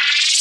Yeah.